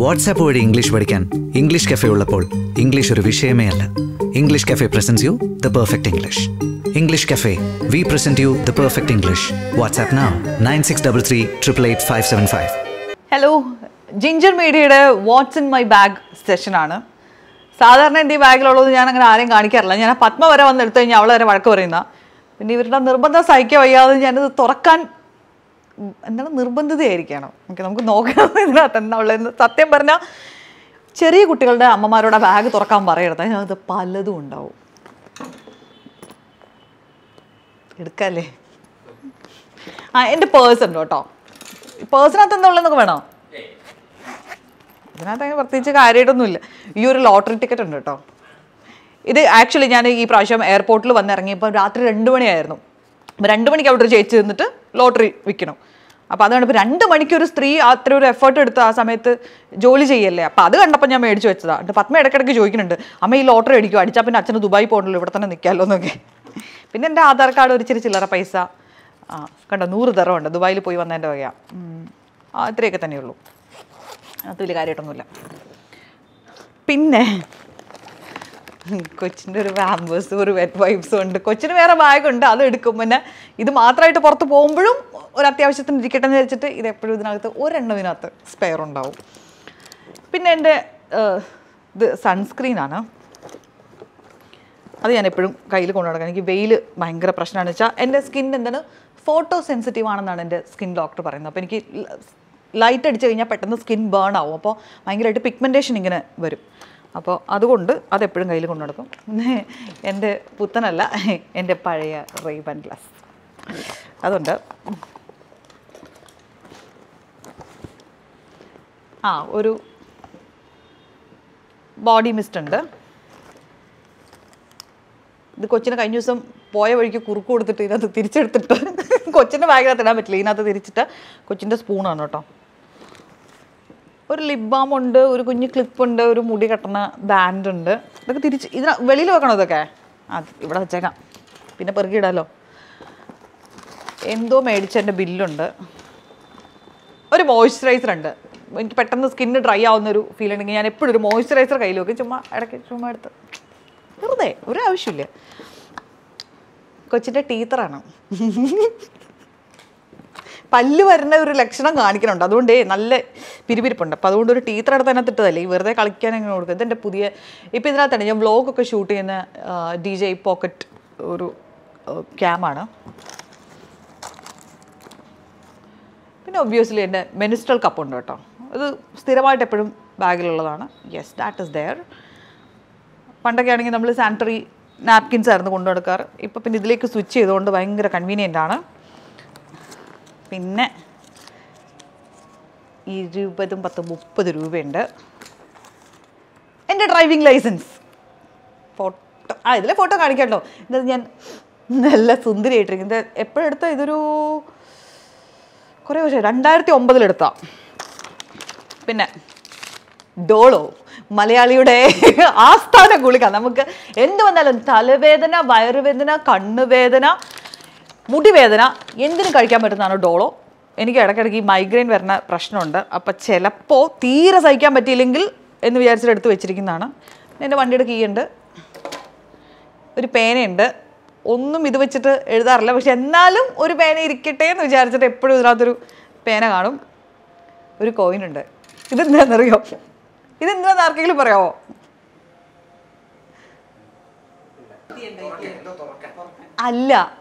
WhatsApp വഴി English പഠിക്കാൻ English cafe ഉള്ളപ്പോൾ ഇംഗ്ലീഷ് ഒരു വിഷയമേ അല്ല. English cafe presents you the perfect English English cafe we present you the perfect English WhatsApp now nine six double three triple eight five seven five hello ginger മീഡിയയുടെ what's in my bag സെഷനാണ് സാധാരണ എന്റെ ഈ ബാഗിലുള്ളത് ഞാൻ അങ്ങനെ ആരെയും കാണിക്കാറില്ല. ഞാൻ പത്മ വരെ വന്ന് കഴിഞ്ഞാൽ അവളെ വരെ വഴക്ക് പറയുന്ന. പിന്നെ ഇവരുടെ നിർബന്ധം സഹിക്കാൻ വയ്യാതെ ഞാനിത് തുറക്കാൻ എന്താണ് നിർബന്ധിതയായിരിക്കണം. ഓക്കെ നമുക്ക് നോക്കണം ഇതിനകത്ത് എന്താ സത്യം പറഞ്ഞാൽ ചെറിയ കുട്ടികളുടെ അമ്മമാരോട് ബാഗ് തുറക്കാൻ പറയരുത്. അതിനകത്ത് പലതും ഉണ്ടാവും. എടുക്കല്ലേ? ആ എന്റെ പേഴ്സ് ഉണ്ട് കേട്ടോ. പേഴ്സിനകത്ത് എന്താ വേണോ? ഇതിനകത്ത് അങ്ങനെ പ്രത്യേകിച്ച് കാര്യമായിട്ടൊന്നുമില്ല. ഈ ഒരു ലോട്ടറി ടിക്കറ്റ് ഉണ്ട് കേട്ടോ. ഇത് ആക്ച്വലി ഞാൻ ഈ പ്രാവശ്യം എയർപോർട്ടിൽ വന്നിറങ്ങിയപ്പോൾ രാത്രി രണ്ട് മണിയായിരുന്നു. രണ്ട് മണിക്ക് അവിടെ ഒരു ചേച്ചി നിന്നിട്ട് ലോട്ടറി വിൽക്കണം. അപ്പോൾ അതാണ് ഇപ്പോൾ രണ്ട് മണിക്ക് ഒരു സ്ത്രീ അത്ര ഒരു എഫേർട്ട് എടുത്ത് ആ സമയത്ത് ജോലി ചെയ്യല്ലേ? അപ്പോൾ അത് കണ്ടപ്പോൾ ഞാൻ മേടിച്ച് വെച്ചതാണ് എന്നിട്ട് പത്മ ഇടയ്ക്കിടയ്ക്ക് ചോദിക്കുന്നുണ്ട് അമ്മ ഈ ലോട്ടറി അടിക്കും അടിച്ചാൽ പിന്നെ അച്ഛന് ദുബായി പോകണല്ലോ ഇവിടെ തന്നെ നിൽക്കാമല്ലോ എന്നൊക്കെ. പിന്നെ എന്റെ ആധാർ കാർഡ് ഒരു ഇച്ചിരി ചില്ലറ പൈസ. ആ കണ്ടോ നൂറ് തറവുണ്ട് ദുബായിൽ പോയി വന്നതിന്റെ വകയാ. ആ ഇത്രയൊക്കെ തന്നെയുള്ളൂ. അത് വലിയ കാര്യമായിട്ടൊന്നുമില്ല. പിന്നെ കൊച്ചിന്റെ ഒരു വാമ്പേഴ്സ് ഒരു വെറ്റ് വൈബ്സും ഉണ്ട്. കൊച്ചിന് വേറെ ബാഗുണ്ട് അത് എടുക്കും. പിന്നെ ഇത് മാത്രമായിട്ട് പുറത്ത് പോകുമ്പോഴും ഒരു അത്യാവശ്യത്തിന് ഇരിക്കട്ടെ എന്ന് വെച്ചിട്ട് ഇത് എപ്പോഴും ഇതിനകത്ത് ഒരെണ്ണം ഇതിനകത്ത് സ്പെയർ ഉണ്ടാവും. പിന്നെ എന്റെ ഇത് സൺസ്ക്രീനാണ് അത് ഞാൻ എപ്പോഴും കയ്യിൽ കൊണ്ടു നടക്കാം. എനിക്ക് വെയിൽ ഭയങ്കര പ്രശ്നമാണെന്ന് വെച്ചാൽ എന്റെ സ്കിൻ എന്താണ്? ഫോട്ടോ സെൻസിറ്റീവ് ആണെന്നാണ് എന്റെ സ്കിൻ ഡോക്ടർ പറയുന്നത്. അപ്പോൾ എനിക്ക് ലൈറ്റ് അടിച്ചു കഴിഞ്ഞാൽ പെട്ടെന്ന് സ്കിൻ ബേൺ ആവും. അപ്പോൾ ഭയങ്കരമായിട്ട് പിഗ്മെന്റേഷൻ ഇങ്ങനെ വരും. അപ്പോൾ അതുകൊണ്ട് അതെപ്പോഴും കയ്യിൽ കൊണ്ടു നടക്കും. എന്റെ പുത്തനല്ല എന്റെ പഴയ റെയ്ബൻ ഗ്ലാസ്. അതുണ്ട്. ആ ഒരു ബോഡി മിസ്റ്റ് ഉണ്ട്. ഇത് കൊച്ചിന് കഴിഞ്ഞ ദിവസം പോയ വഴിക്ക് കുറുക്ക് കൊടുത്തിട്ട് ഇതിനകത്ത് തിരിച്ചെടുത്തിട്ട് കൊച്ചിന്റെ ബാഗിനകത്ത് ഇടാൻ പറ്റില്ല. ഇതിനകത്ത് തിരിച്ചിട്ട് കൊച്ചിന്റെ സ്പൂണാണ് കേട്ടോ. ഒരു ലിപ് ബാം ഉണ്ട് ഒരു കുഞ്ഞ് ക്ലിപ്പ് ഉണ്ട് ഒരു മുടി കെട്ടണ ബാൻഡ് ഉണ്ട്. ഇതൊക്കെ തിരിച്ച് ഇതിന വെളിയിൽ വെക്കണോ ഇതൊക്കെ? ആ ഇവിടെ വെച്ചേക്കാം. പിന്നെ പെറുക്കിയിടാലോ. എന്തോ മേടിച്ചതിന്റെ ബില്ലുണ്ട്. ഒരു മോയ്സ്ചറൈസർ ഉണ്ട്. എനിക്ക് പെട്ടെന്ന് സ്കിന്ന് ഡ്രൈ ആവുന്ന ഒരു ഫീൽ ഉണ്ടെങ്കിൽ ഞാൻ എപ്പോഴും ഒരു മോയ്സ്ചറൈസർ കയ്യിൽ വെക്കും. ചുമ്മാ ഇടയ്ക്ക് ചുമ്മാ എടുത്ത്. വെറുതെ ഒരു ആവശ്യമില്ല. കൊച്ചിന്റെ ടീച്ചറാണ് പല്ല് വരുന്ന ഒരു ലക്ഷണം കാണിക്കുന്നുണ്ട്. അതുകൊണ്ട് നല്ല പിരിപിരിപ്പുണ്ട്. അപ്പോൾ അതുകൊണ്ട് ഒരു ടീച്ചർ അടുത്ത് തന്നെ ഇട്ടതല്ലേ? ഈ വെറുതെ കളിക്കാൻ അങ്ങനെ കൊടുക്കുക ഇതെന്റെ പുതിയ ഇപ്പോൾ ഇതിനകത്താണ്. ഞാൻ വ്ളോഗൊക്കെ ഷൂട്ട് ചെയ്യുന്ന ഡി ജെ പോക്കറ്റ് ഒരു ക്യാമാണ് പിന്നെ ഒബ്വിയസ്ലി എന്റെ മെനിസ്ട്രൽ കപ്പുണ്ട് കേട്ടോ. അത് സ്ഥിരമായിട്ട് എപ്പോഴും ബാഗിലുള്ളതാണ്. യെസ് ദാറ്റ് ഇസ് ദെയർ പണ്ടൊക്കെ ആണെങ്കിൽ നമ്മൾ സാനിറ്ററി നാപ്കിൻസ് ആയിരുന്നു കൊണ്ടു നടക്കാറ് ഇപ്പോൾ പിന്നെ ഇതിലേക്ക് സ്വിച്ച് ചെയ്തുകൊണ്ട് ഭയങ്കര കൺവീനിയന്റ് ആണ്. പിന്നെ ഇരുപതും പത്ത് മുപ്പത് രൂപയുണ്ട്. എന്റെ ഡ്രൈവിംഗ് ലൈസൻസ് ഫോട്ടോ ആ ഇതിലെ ഫോട്ടോ കാണിക്കാട്ടോ. ഇത് ഞാൻ നല്ല സുന്ദരിയായിട്ടിരിക്കുന്നത് എപ്പോഴെടുത്ത ഇതൊരു കുറേ വർഷം രണ്ടായിരത്തി ഒമ്പതിലെടുത്ത പിന്നെ ഡോളോ മലയാളിയുടെ ആസ്ഥാന ഗുളിക. നമുക്ക് എന്ത് വന്നാലും തലവേദന വയറുവേദന കണ്ണുവേദന മുടിവേദന എന്തിനു കഴിക്കാൻ പറ്റുന്നതാണ് ഡോളോ. എനിക്ക് ഇടയ്ക്കിടയ്ക്ക് ഈ മൈഗ്രെയിൻ വരുന്ന പ്രശ്നമുണ്ട്. അപ്പം ചിലപ്പോൾ തീരെ സഹിക്കാൻ പറ്റിയില്ലെങ്കിൽ എന്ന് വിചാരിച്ചിട്ട് എടുത്ത് വെച്ചിരിക്കുന്നതാണ്. എന്റെ വണ്ടിയുടെ കീ ഉണ്ട്. ഒരു പേനയുണ്ട്. ഒന്നും ഇത് വെച്ചിട്ട് എഴുതാറില്ല. പക്ഷെ എന്നാലും ഒരു പേന ഇരിക്കട്ടെ എന്ന് വിചാരിച്ചിട്ട് എപ്പോഴും ഇതിനകത്തൊരു പേന കാണും. ഒരു കോയിൻ ഉണ്ട്. ഇതെന്താണെന്നറിയോ ഇതെന്താണെന്ന് ആർക്കെങ്കിലും പറയാമോ അല്ല.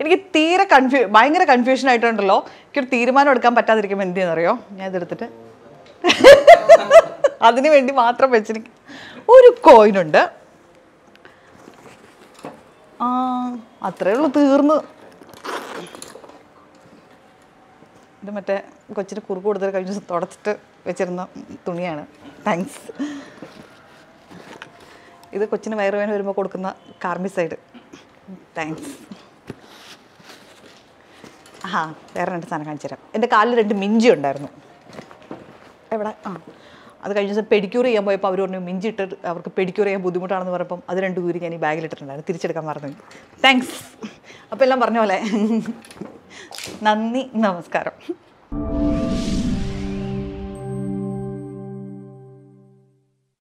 എനിക്ക് തീരെ കൺഫ്യൂ ഭയങ്കര കൺഫ്യൂഷൻ ആയിട്ടുണ്ടല്ലോ. എനിക്കൊരു തീരുമാനം എടുക്കാൻ പറ്റാതിരിക്കുമ്പോൾ എന്ത് ചെയ്യുന്നറിയോ? ഞാൻ ഇതെടുത്തിട്ട് അതിനു വേണ്ടി മാത്രം വെച്ചിരിക്കും ഒരു കോയിനുണ്ട് ആ അത്രേ ഉള്ളൂ തീർന്നു. ഇത് മറ്റേ കൊച്ചിന് കുറുക്ക് കൊടുത്തിട്ട് കഴിഞ്ഞ തുടച്ചിട്ട് വെച്ചിരുന്ന തുണിയാണ്. താങ്ക്സ് ഇത് കൊച്ചിന് വയറുവേന വരുമ്പോൾ കൊടുക്കുന്ന കാർമി സൈഡ് താങ്ക്സ് ആ വേറെ രണ്ട് സാധനം കാണിച്ചു തരാം. എന്റെ കാലിൽ രണ്ട് മിഞ്ചി ഉണ്ടായിരുന്നു. എവിടെ? ആ. അത് കഴിഞ്ഞ ദിവസം പെഡിക്യൂർ ചെയ്യാൻ പോയപ്പോൾ അവർ പറഞ്ഞു മിഞ്ചി ഇട്ട് അവർക്ക് പെഡിക്യൂർ ചെയ്യാൻ ബുദ്ധിമുട്ടാണെന്ന് പറഞ്ഞപ്പം അത് രണ്ട് കൂരി ഞാൻ ഈ ബാഗിൽ ഇട്ടിട്ടുണ്ടായിരുന്നു. തിരിച്ചെടുക്കാൻ മറന്നു താങ്ക്സ് അപ്പോൾ എല്ലാം പറഞ്ഞ പോലെ. നന്ദി നമസ്കാരം.